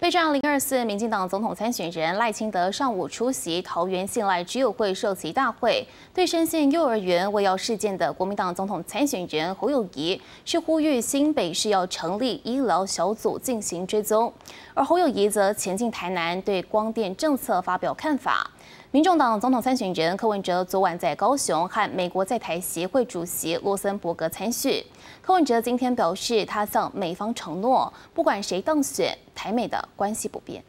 备战2024民进党总统参选人赖清德上午出席桃园信赖居友会授旗大会，对深陷幼儿园喂药事件的国民党总统参选人侯友谊，是呼吁新北市要成立医疗小组进行追踪，而侯友谊则前进台南对光电政策发表看法。民众党总统参选人柯文哲昨晚在高雄和美国在台协会主席罗森伯格参叙。柯文哲今天表示，他向美方承诺，不管谁当选，台美的关系不变。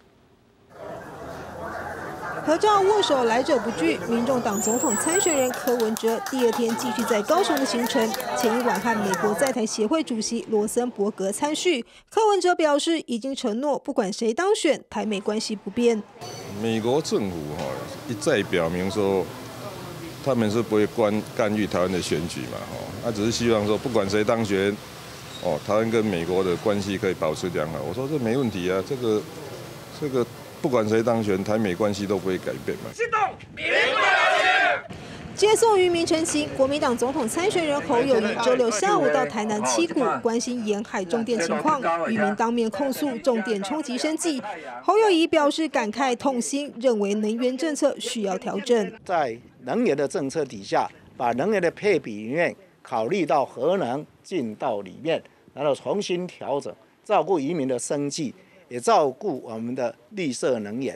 合照握手来者不拒，民众党总统参选人柯文哲第二天继续在高雄的行程。前一晚和美国在台协会主席罗森伯格参叙，柯文哲表示已经承诺，不管谁当选，台美关系不变。美国政府哈一再表明说，他们是不会干干预台湾的选举嘛，哈，他只是希望说，不管谁当选，哦，台湾跟美国的关系可以保持良好。我说这没问题啊，这个这个。不管谁当选，台美关系都不会改变嘛。接送渔民陈情，国民党总统参选人侯友谊周六下午到台南七股关心沿海重电情况，渔民当面控诉重电冲击生计。侯友谊表示感慨痛心，认为能源政策需要调整。在能源的政策底下，把能源的配比里面考虑到核能进到里面，然后重新调整，照顾渔民的生计。也照顾我们的绿色能源。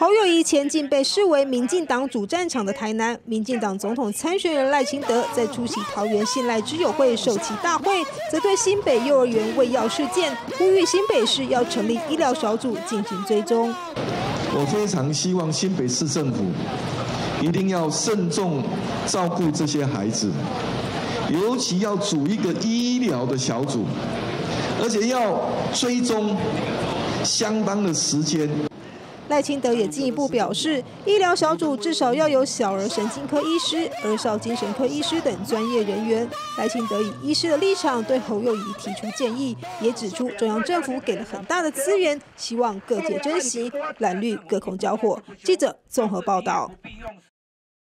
侯友谊前进被视为民进党主战场的台南，民进党总统参选人赖清德在出席桃园信赖之友会首期大会，则对新北幼儿园喂药事件呼吁新北市要成立医疗小组进行追踪。我非常希望新北市政府一定要慎重照顾这些孩子，尤其要组一个医疗的小组。而且要追踪相当的时间。赖清德也进一步表示，医疗小组至少要有小儿神经科医师、儿少精神科医师等专业人员。赖清德以医师的立场对侯友谊提出建议，也指出中央政府给了很大的资源，希望各界珍惜，蓝绿隔空交火。记者综合报道。